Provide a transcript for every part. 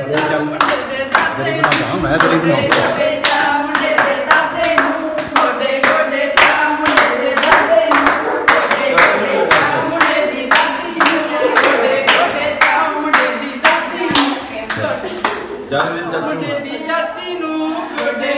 ਚੱਲ ਚੱਲ ਮੇਰੀ ਬਣਾਉਂਦਾ ਮੈਂ ਤੇਰੀ ਬਣਾਉਂਦਾ ਚੱਲ ਮੈਂ ਚਾਚੀ ਨੂੰ ਚਾਚੀ ਨੂੰ ਗੋਡੇ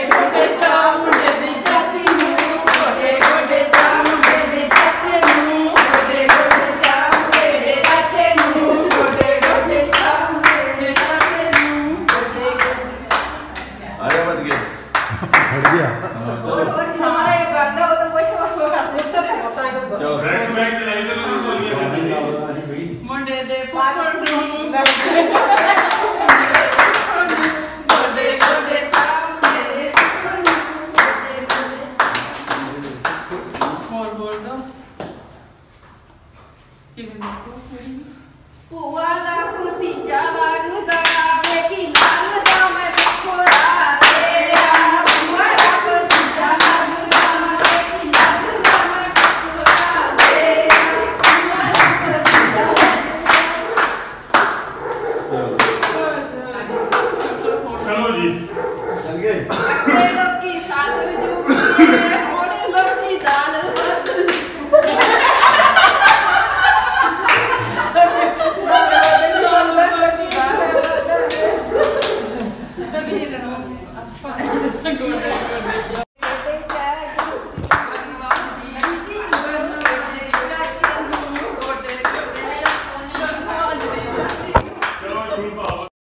Puada puti Καλώς ήρθατε.